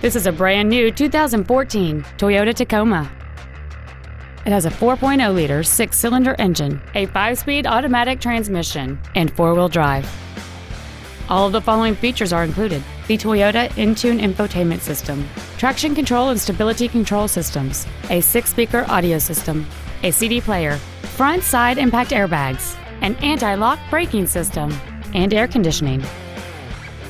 This is a brand new 2014 Toyota Tacoma. It has a 4.0 liter six cylinder engine, a five speed automatic transmission, and four wheel drive. All of the following features are included the Toyota Entune infotainment system, traction control and stability control systems, a six speaker audio system, a CD player, front side impact airbags, an anti lock braking system, and air conditioning.